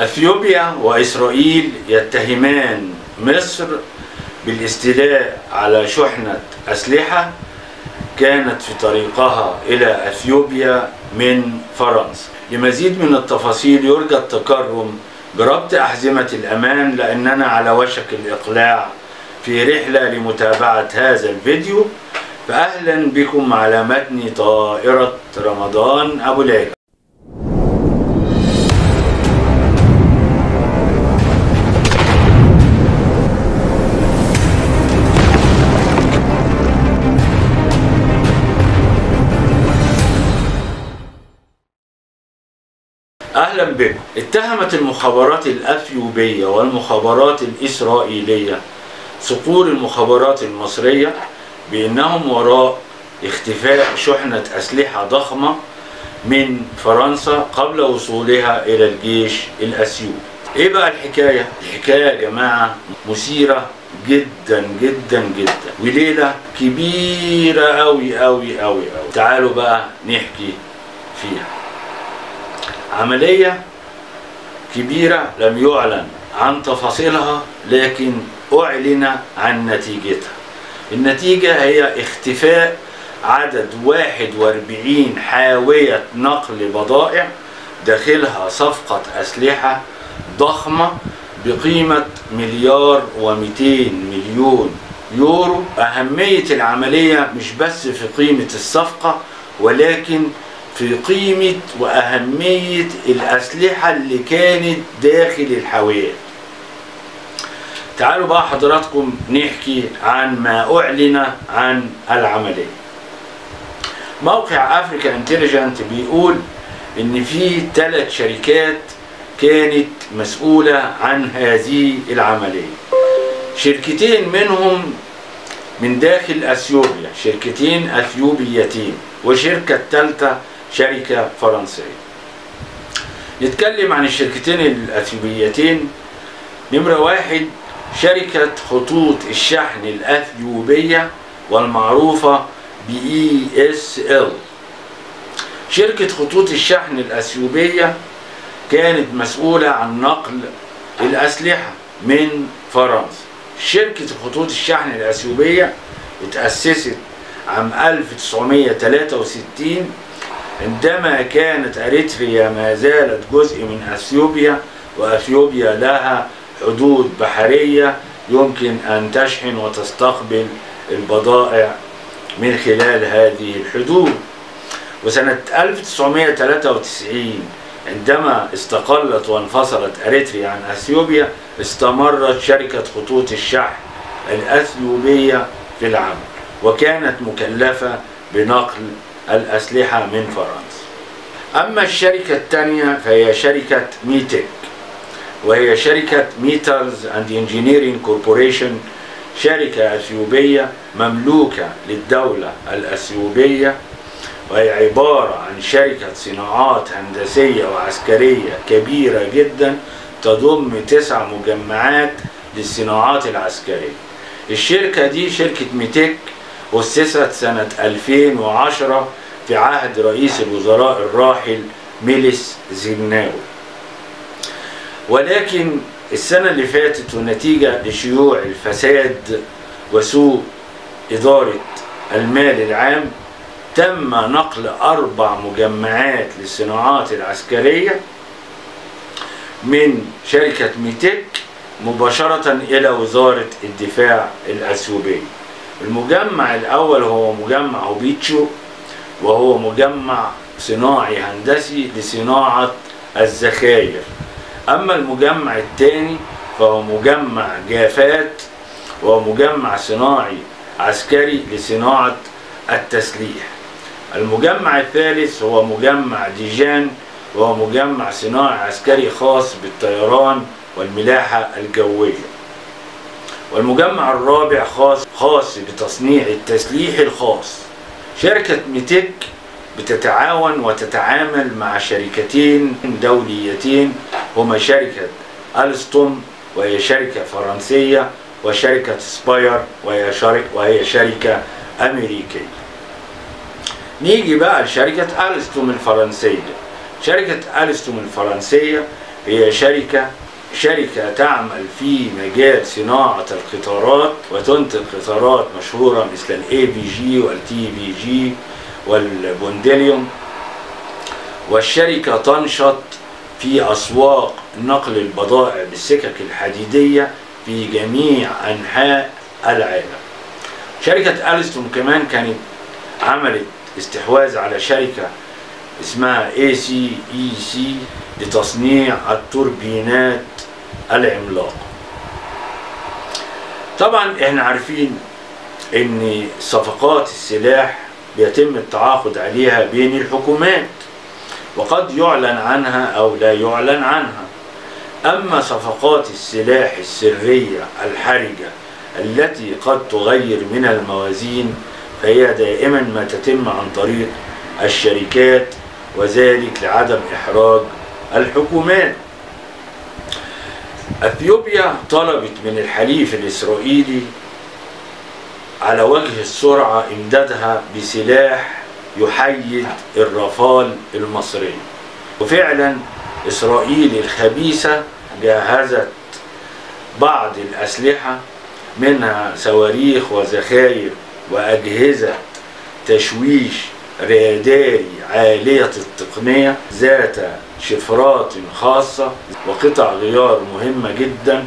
أثيوبيا وإسرائيل يتهمان مصر بالاستيلاء على شحنة أسلحة كانت في طريقها إلى أثيوبيا من فرنسا. لمزيد من التفاصيل يرجى التكرم بربط أحزمة الأمان لأننا على وشك الإقلاع في رحلة لمتابعة هذا الفيديو فاهلا بكم على متن طائرة رمضان أبو ليلى. أهلا بكم اتهمت المخابرات الأثيوبية والمخابرات الإسرائيلية صقور المخابرات المصرية بأنهم وراء اختفاء شحنة أسلحة ضخمة من فرنسا قبل وصولها إلى الجيش الأثيوبي. إيه بقى الحكاية؟ الحكاية يا جماعة مثيرة جدا جدا جدا. وليلة كبيرة قوي قوي قوي قوي تعالوا بقى نحكي فيها. عملية كبيرة لم يعلن عن تفاصيلها لكن أعلن عن نتيجتها. النتيجة هي اختفاء عدد 41 حاوية نقل بضائع داخلها صفقة أسلحة ضخمة بقيمة مليار و200 مليون يورو. أهمية العملية مش بس في قيمة الصفقة ولكن في قيمة وأهمية الأسلحة اللي كانت داخل الحاويات تعالوا بقى حضراتكم نحكي عن ما أعلن عن العملية. موقع أفريكا انتليجنت بيقول إن في ثلاث شركات كانت مسؤولة عن هذه العملية. شركتين منهم من داخل أثيوبيا شركتين أثيوبيتين وشركة ثالثة شركة فرنسية. نتكلم عن الشركتين الأثيوبيتين. نمرة واحد شركة خطوط الشحن الأثيوبية والمعروفة ب ESL شركة خطوط الشحن الأثيوبية كانت مسؤولة عن نقل الأسلحة من فرنسا. شركة خطوط الشحن الأثيوبية اتأسست عام 1963 عندما كانت أريتريا ما زالت جزء من أثيوبيا وأثيوبيا لها حدود بحرية يمكن أن تشحن وتستقبل البضائع من خلال هذه الحدود. وسنة 1993 عندما استقلت وانفصلت أريتريا عن أثيوبيا استمرت شركة خطوط الشحن الأثيوبية في العمل وكانت مكلفة بنقل الأسلحة من فرنسا. أما الشركة الثانية فهي شركة METEC وهي شركة Metals and Engineering Corporation شركة أثيوبية مملوكة للدولة الأثيوبية وهي عبارة عن شركة صناعات هندسية وعسكرية كبيرة جدا تضم تسع مجمعات للصناعات العسكرية. الشركة دي شركة ميتك أسست سنة 2010 في عهد رئيس الوزراء الراحل ميليس زيناوي ولكن السنة اللي فاتت ونتيجة لشيوع الفساد وسوء إدارة المال العام تم نقل أربع مجمعات للصناعات العسكرية من شركة ميتك مباشرة إلى وزارة الدفاع الأثيوبية. المجمع الأول هو مجمع هوبيتشو وهو مجمع صناعي هندسي لصناعة الذخائر أما المجمع الثاني فهو مجمع جافات وهو مجمع صناعي عسكري لصناعة التسليح. المجمع الثالث هو مجمع ديجان وهو مجمع صناعي عسكري خاص بالطيران والملاحة الجوية. والمجمع الرابع خاص خاص بتصنيع التسليح الخاص. شركة ميتك بتتعاون وتتعامل مع شركتين دوليتين. هما شركة Alstom وهي شركة فرنسية وشركة سباير وهي شركة, وهي شركة أمريكية. نيجي بقى لشركة Alstom الفرنسية. شركة Alstom الفرنسية هي شركة شركة تعمل في مجال صناعة القطارات وتنتج قطارات مشهورة مثل الاي بي جي والتي بي جي والبونديليوم. والشركة تنشط في أسواق نقل البضائع بالسكك الحديدية في جميع أنحاء العالم. شركة ألستون كمان كانت عملت استحواذ على شركة اسمها ACEC لتصنيع التوربينات العملاقة طبعا إحنا عارفين إن صفقات السلاح بيتم التعاقد عليها بين الحكومات وقد يعلن عنها أو لا يعلن عنها. أما صفقات السلاح السرية الحرجة التي قد تغير من الموازين فهي دائما ما تتم عن طريق الشركات وذلك لعدم إحراج الحكومات. إثيوبيا طلبت من الحليف الإسرائيلي على وجه السرعة إمدادها بسلاح يحيد الرافال المصري. وفعلا إسرائيل الخبيثة جهزت بعض الأسلحة منها صواريخ وذخائر وأجهزة تشويش راداري عالية التقنية ذات شفرات خاصة وقطع غيار مهمة جدا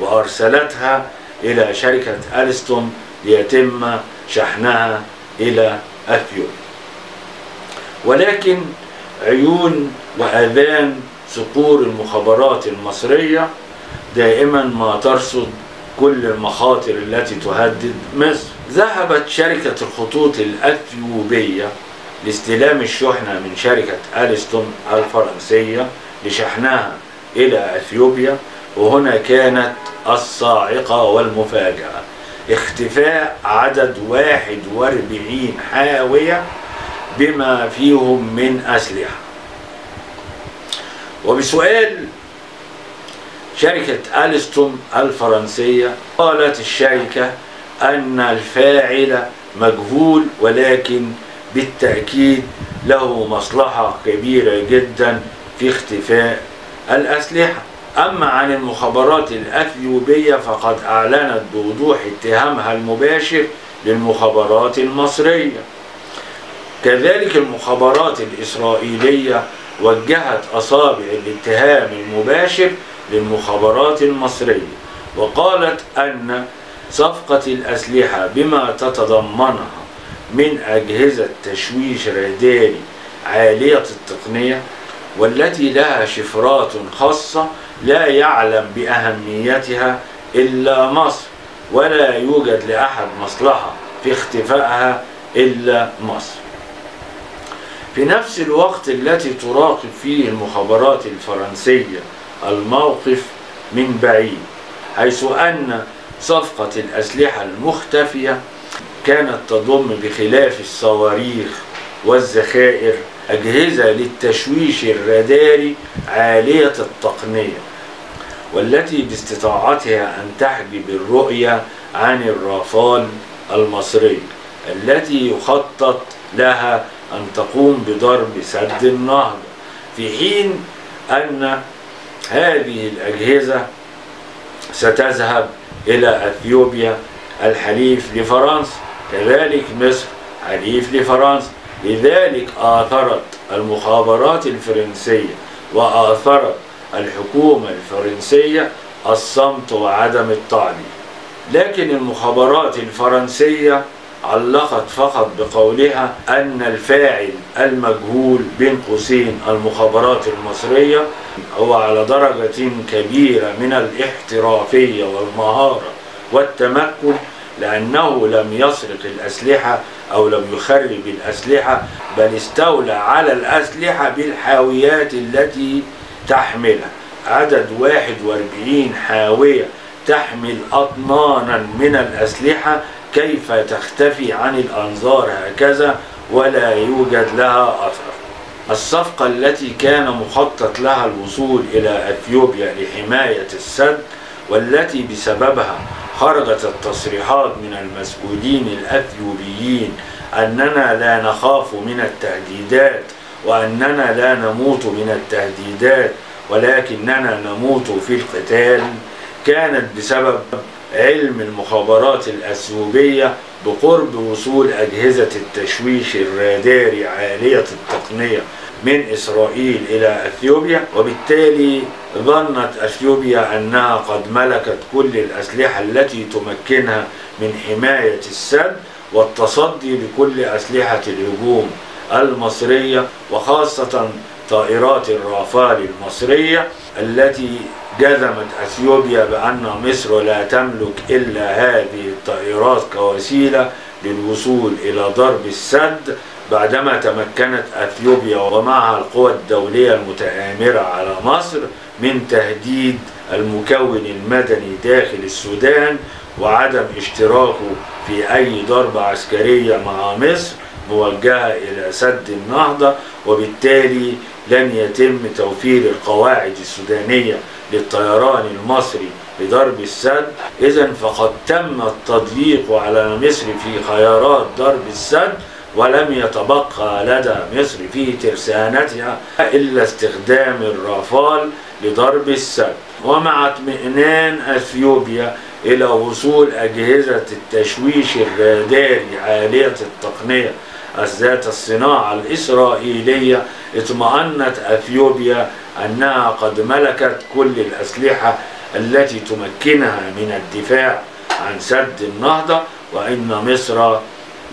وأرسلتها إلى شركة ألستون ليتم شحنها إلى أثيوبيا ولكن عيون وآذان صقور المخابرات المصرية دائما ما ترصد كل المخاطر التي تهدد مصر. ذهبت شركة الخطوط الأثيوبية لاستلام الشحنة من شركة ألستون الفرنسية لشحنها إلى أثيوبيا وهنا كانت الصاعقة والمفاجأة. اختفاء عدد 41 حاوية بما فيهم من أسلحة. وبسؤال شركة ألستون الفرنسية قالت الشركة أن الفاعل مجهول ولكن بالتأكيد له مصلحة كبيرة جدا في اختفاء الأسلحة. أما عن المخابرات الأثيوبية فقد أعلنت بوضوح اتهامها المباشر للمخابرات المصرية. كذلك المخابرات الإسرائيلية وجهت أصابع الاتهام المباشر للمخابرات المصرية وقالت أن صفقة الأسلحة بما تتضمنها من أجهزة تشويش راداري عالية التقنية والتي لها شفرات خاصة لا يعلم بأهميتها إلا مصر ولا يوجد لأحد مصلحة في اختفائها إلا مصر. في نفس الوقت التي تراقب فيه المخابرات الفرنسية الموقف من بعيد حيث أن صفقة الأسلحة المختفية كانت تضم بخلاف الصواريخ والذخائر أجهزة للتشويش الراداري عالية التقنية والتي باستطاعتها أن تحجب الرؤية عن الرافال المصري التي يخطط لها أن تقوم بضرب سد النهضة في حين أن هذه الأجهزة ستذهب إلى أثيوبيا الحليف لفرنسا. كذلك مصر حليف لفرنسا. لذلك آثرت المخابرات الفرنسية وآثرت الحكومة الفرنسية الصمت وعدم التعليم لكن المخابرات الفرنسية علقت فقط بقولها أن الفاعل المجهول بين قوسين المخابرات المصرية هو على درجة كبيرة من الاحترافية والمهارة والتمكن لأنه لم يسرق الأسلحة أو لم يخرب الأسلحة بل استولى على الأسلحة بالحاويات التي تحملها. عدد 41 حاوية تحمل أطنانا من الأسلحة كيف تختفي عن الأنظار هكذا؟ ولا يوجد لها أثر. الصفقة التي كان مخطط لها الوصول إلى أثيوبيا لحماية السد والتي بسببها خرجت التصريحات من المسؤولين الأثيوبيين أننا لا نخاف من التهديدات وأننا لا نموت من التهديدات ولكننا نموت في القتال. كانت بسبب علم المخابرات الأثيوبية بقرب وصول أجهزة التشويش الراداري عالية التقنية. من إسرائيل إلى أثيوبيا وبالتالي ظنت أثيوبيا أنها قد ملكت كل الأسلحة التي تمكنها من حماية السد والتصدي لكل أسلحة الهجوم المصرية وخاصة طائرات الرافال المصرية التي جزمت أثيوبيا بأن مصر لا تملك إلا هذه الطائرات كوسيلة للوصول إلى ضرب السد بعدما تمكنت أثيوبيا ومعها القوى الدولية المتآمرة على مصر من تهديد المكون المدني داخل السودان وعدم اشتراكه في أي ضربة عسكرية مع مصر موجهة إلى سد النهضة وبالتالي لن يتم توفير القواعد السودانية للطيران المصري لضرب السد. إذا فقد تم التضييق على مصر في خيارات ضرب السد ولم يتبقى لدى مصر في ترسانتها إلا استخدام الرافال لضرب السد ومع اطمئنان أثيوبيا إلى وصول أجهزة التشويش الراداري عالية التقنية ذات الصناعة الإسرائيلية اطمأنت أثيوبيا أنها قد ملكت كل الأسلحة التي تمكنها من الدفاع عن سد النهضة وإن مصر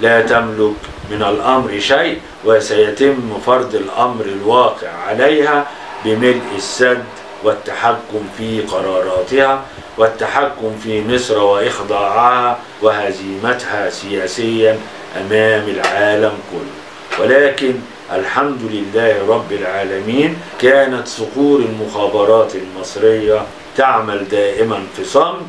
لا تملك من الأمر شيء وسيتم فرض الأمر الواقع عليها بملء السد والتحكم في قراراتها والتحكم في مصر وإخضاعها وهزيمتها سياسيا أمام العالم كله. ولكن الحمد لله رب العالمين كانت صقور المخابرات المصرية تعمل دائما في صمت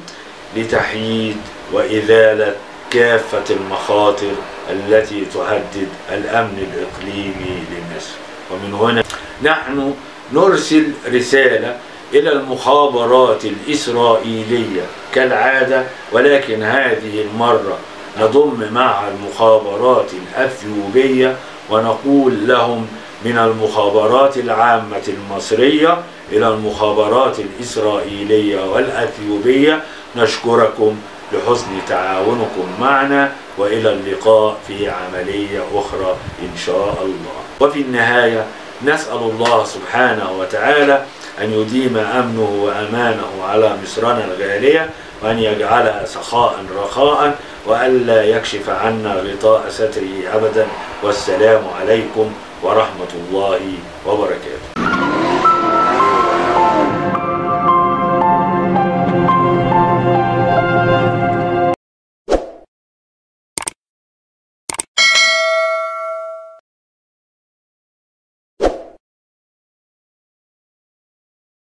لتحييد وإزالة كافة المخاطر التي تهدد الأمن الإقليمي لمصر. ومن هنا نحن نرسل رسالة إلى المخابرات الإسرائيلية كالعادة ولكن هذه المرة نضم معها المخابرات الأثيوبية ونقول لهم من المخابرات العامة المصرية إلى المخابرات الإسرائيلية والأثيوبية نشكركم لحسن تعاونكم معنا وإلى اللقاء في عملية أخرى إن شاء الله. وفي النهاية نسأل الله سبحانه وتعالى أن يديم أمنه وأمانه على مصرنا الغالية وأن يجعلها سخاء رخاء وألا يكشف عنا غطاء ستره أبدا. والسلام عليكم ورحمة الله وبركاته.